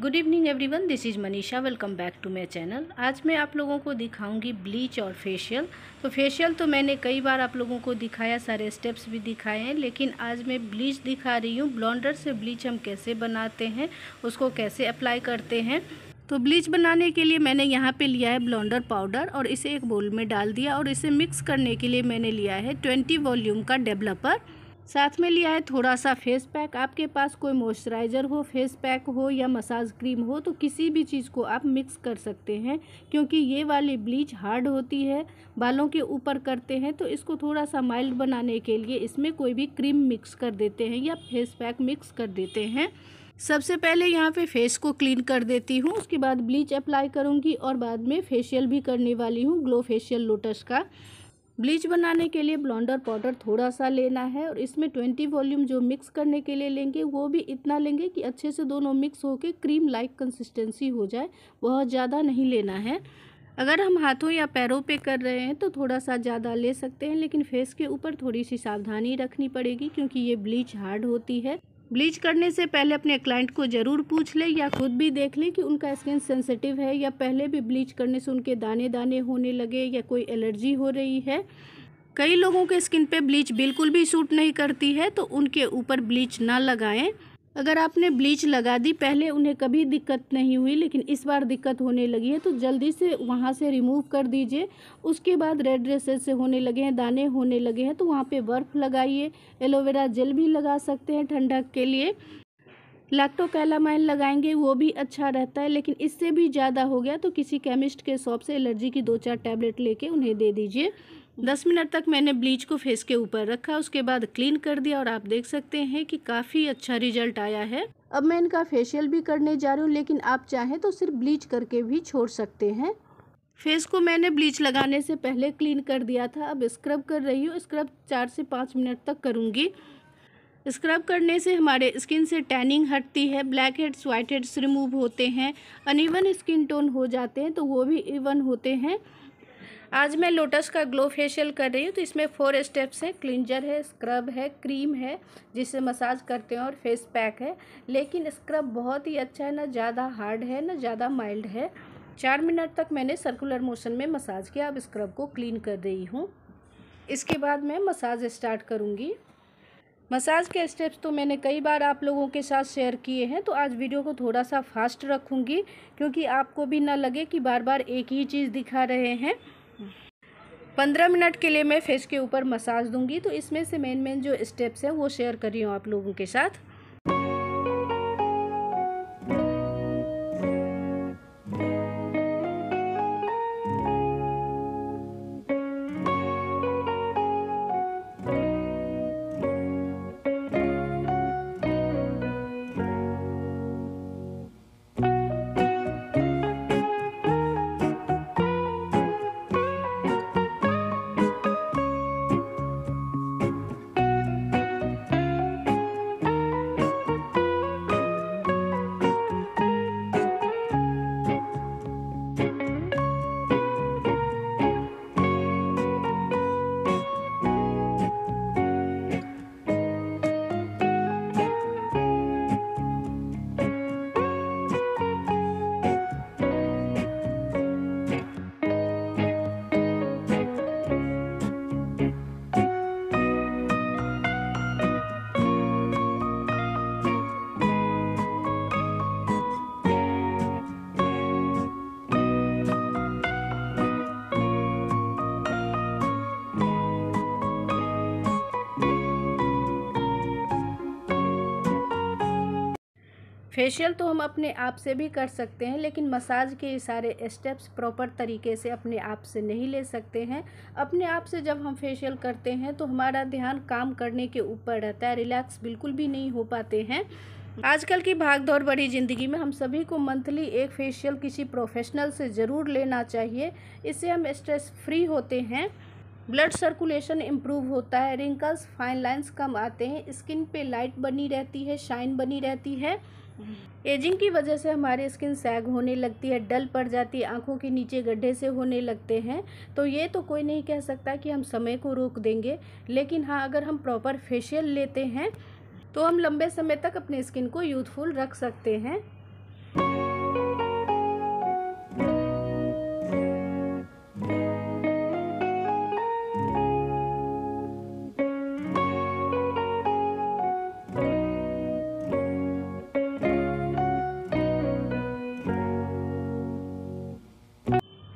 Good evening everyone this is Manisha welcome back to my channel आज मैं आप लोगों को दिखाऊँगी ब्लीच और फेशियल तो फेशियल तो मैंने कई बार आप लोगों को दिखाया, सारे स्टेप्स भी दिखाए हैं, लेकिन आज मैं ब्लीच दिखा रही हूँ। ब्लॉन्डर से ब्लीच हम कैसे बनाते हैं, उसको कैसे अप्लाई करते हैं। तो ब्लीच बनाने के लिए मैंने यहाँ पे लिया है ब्लॉन्डर पाउडर और इसे एक बोल में डाल दिया और इसे मिक्स करने के लिए मैंने लिया है ट्वेंटी वॉल्यूम का डेवलपर साथ में लिया है थोड़ा सा फेस पैक। आपके पास कोई मॉइस्चराइज़र हो, फेस पैक हो या मसाज क्रीम हो तो किसी भी चीज़ को आप मिक्स कर सकते हैं, क्योंकि ये वाली ब्लीच हार्ड होती है, बालों के ऊपर करते हैं तो इसको थोड़ा सा माइल्ड बनाने के लिए इसमें कोई भी क्रीम मिक्स कर देते हैं या फेस पैक मिक्स कर देते हैं। सबसे पहले यहाँ पे फेस को क्लीन कर देती हूँ, उसके बाद ब्लीच अप्लाई करूँगी और बाद में फेशियल भी करने वाली हूँ, ग्लो फेशियल लोटस का। ब्लीच बनाने के लिए ब्लॉन्डर पाउडर थोड़ा सा लेना है और इसमें ट्वेंटी वॉल्यूम जो मिक्स करने के लिए लेंगे, वो भी इतना लेंगे कि अच्छे से दोनों मिक्स होकर क्रीम लाइक कंसिस्टेंसी हो जाए, बहुत ज़्यादा नहीं लेना है। अगर हम हाथों या पैरों पे कर रहे हैं तो थोड़ा सा ज़्यादा ले सकते हैं, लेकिन फेस के ऊपर थोड़ी सी सावधानी रखनी पड़ेगी क्योंकि ये ब्लीच हार्ड होती है। ब्लीच करने से पहले अपने क्लाइंट को ज़रूर पूछ लें या खुद भी देख लें कि उनका स्किन सेंसिटिव है या पहले भी ब्लीच करने से उनके दाने दाने होने लगे या कोई एलर्जी हो रही है। कई लोगों के स्किन पे ब्लीच बिल्कुल भी सूट नहीं करती है तो उनके ऊपर ब्लीच ना लगाएँ। अगर आपने ब्लीच लगा दी, पहले उन्हें कभी दिक्कत नहीं हुई, लेकिन इस बार दिक्कत होने लगी है तो जल्दी से वहाँ से रिमूव कर दीजिए। उसके बाद रेड ड्रेसेस से होने लगे हैं, दाने होने लगे हैं तो वहाँ पे बर्फ़ लगाइए। एलोवेरा जेल भी लगा सकते हैं ठंडक के लिए। लैक्टोकैलामाइन लगाएँगे, वो भी अच्छा रहता है, लेकिन इससे भी ज़्यादा हो गया तो किसी केमिस्ट के शॉप से एलर्जी की दो चार टैबलेट लेके उन्हें दे दीजिए। दस मिनट तक मैंने ब्लीच को फेस के ऊपर रखा, उसके बाद क्लीन कर दिया और आप देख सकते हैं कि काफ़ी अच्छा रिज़ल्ट आया है। अब मैं इनका फेशियल भी करने जा रही हूँ, लेकिन आप चाहें तो सिर्फ़ ब्लीच करके भी छोड़ सकते हैं। फेस को मैंने ब्लीच लगाने से पहले क्लीन कर दिया था, अब स्क्रब कर रही हूँ स्क्रब चार से पाँच मिनट तक करूँगी। स्क्रब करने से हमारे स्किन से टैनिंग हटती है, black heads white heads remove होते हैं, अनइवन स्किन टोन हो जाते हैं तो वो भी इवन होते हैं। आज मैं लोटस का ग्लो फेशियल कर रही हूँ तो इसमें फोर स्टेप्स हैं, क्लिंजर है, स्क्रब है, क्रीम है, जिससे मसाज करते हैं और फेस पैक है। लेकिन स्क्रब बहुत ही अच्छा है, ना ज़्यादा हार्ड है, ना ज़्यादा माइल्ड है। चार मिनट तक मैंने सर्कुलर मोशन में मसाज किया, अब स्क्रब को क्लीन कर रही हूँ। इसके बाद मैं मसाज स्टार्ट करूँगी। मसाज के स्टेप्स तो मैंने कई बार आप लोगों के साथ शेयर किए हैं तो आज वीडियो को थोड़ा सा फास्ट रखूँगी, क्योंकि आपको भी ना लगे कि बार बार एक ही चीज़ दिखा रहे हैं। पंद्रह मिनट के लिए मैं फेस के ऊपर मसाज दूँगी तो इसमें से मेन मेन जो स्टेप्स हैं, वो शेयर कर रही हूँ आप लोगों के साथ। फेशियल तो हम अपने आप से भी कर सकते हैं, लेकिन मसाज के सारे स्टेप्स प्रॉपर तरीके से अपने आप से नहीं ले सकते हैं। अपने आप से जब हम फेशियल करते हैं तो हमारा ध्यान काम करने के ऊपर रहता है रिलैक्स बिल्कुल भी नहीं हो पाते हैं। आजकल की भाग दौड़ बड़ी ज़िंदगी में हम सभी को मंथली एक फेशियल किसी प्रोफेशनल से ज़रूर लेना चाहिए। इससे हम स्ट्रेस फ्री होते हैं ब्लड सर्कुलेशन इम्प्रूव होता है रिंकल्स फाइन लाइंस कम आते हैं स्किन पे लाइट बनी रहती है शाइन बनी रहती है। एजिंग की वजह से हमारी स्किन सैग होने लगती है, डल पड़ जाती है, आँखों के नीचे गड्ढे से होने लगते हैं। तो ये तो कोई नहीं कह सकता कि हम समय को रोक देंगे, लेकिन हाँ अगर हम प्रॉपर फेशियल लेते हैं तो हम लंबे समय तक अपने स्किन को यूथफुल रख सकते हैं।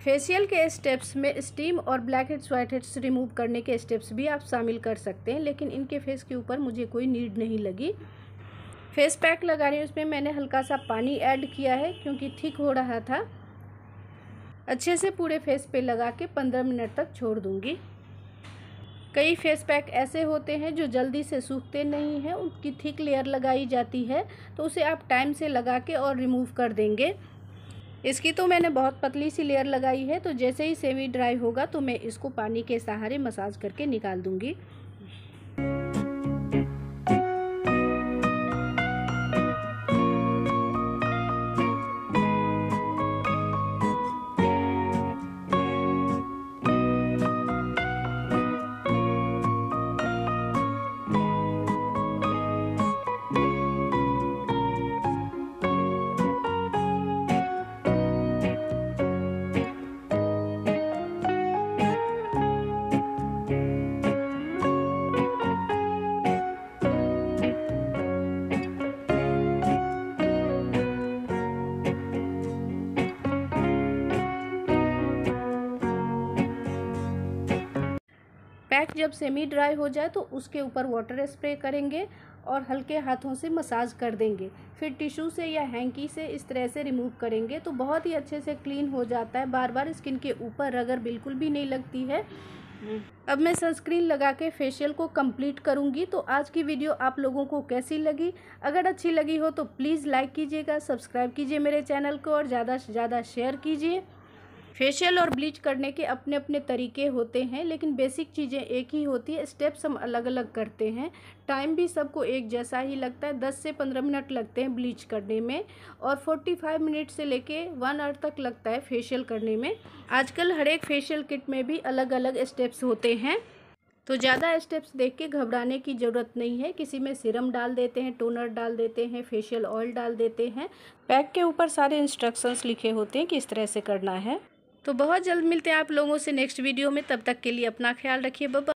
फेशियल के स्टेप्स में स्टीम और black heads white heads remove करने के स्टेप्स भी आप शामिल कर सकते हैं, लेकिन इनके फेस के ऊपर मुझे कोई नीड नहीं लगी। फेस पैक लगा रही हूँ, उसमें मैंने हल्का सा पानी ऐड किया है, क्योंकि ठीक हो रहा था। अच्छे से पूरे फेस पे लगा के पंद्रह मिनट तक छोड़ दूँगी। कई फेस पैक ऐसे होते हैं जो जल्दी से सूखते नहीं हैं, उनकी थिक लेयर लगाई जाती है तो उसे आप टाइम से लगा के और रिमूव कर देंगे। इसकी तो मैंने बहुत पतली सी लेयर लगाई है तो जैसे ही सेमी ड्राई होगा तो मैं इसको पानी के सहारे मसाज करके निकाल दूँगी। जब सेमी ड्राई हो जाए तो उसके ऊपर वाटर स्प्रे करेंगे और हल्के हाथों से मसाज कर देंगे। फिर टिश्यू से या हैंकी से इस तरह से रिमूव करेंगे तो बहुत ही अच्छे से क्लीन हो जाता है। बार बार स्किन के ऊपर रगर बिल्कुल भी नहीं लगती है। अब मैं सनस्क्रीन लगा के फेशियल को कंप्लीट करूँगी। तो आज की वीडियो आप लोगों को कैसी लगी? अगर अच्छी लगी हो तो प्लीज़ लाइक कीजिएगा सब्सक्राइब कीजिए मेरे चैनल को और ज़्यादा से ज़्यादा शेयर कीजिए। फेशियल और ब्लीच करने के अपने अपने तरीके होते हैं, लेकिन बेसिक चीज़ें एक ही होती है स्टेप्स हम अलग अलग करते हैं। टाइम भी सबको एक जैसा ही लगता है, दस से पंद्रह मिनट लगते हैं ब्लीच करने में और फोर्टी फाइव मिनट से लेके वन आवर तक लगता है फेशियल करने में। आजकल हर एक फेशियल किट में भी अलग अलग स्टेप्स होते हैं। तो ज़्यादा स्टेप्स देख के घबराने की ज़रूरत नहीं है। किसी में सिरम डाल देते हैं टोनर डाल देते हैं फेशियल ऑयल डाल देते हैं। पैक के ऊपर सारे इंस्ट्रक्शंस लिखे होते हैं कि इस तरह से करना है। तो बहुत जल्द मिलते हैं आप लोगों से नेक्स्ट वीडियो में, तब तक के लिए अपना ख्याल रखिए बाबा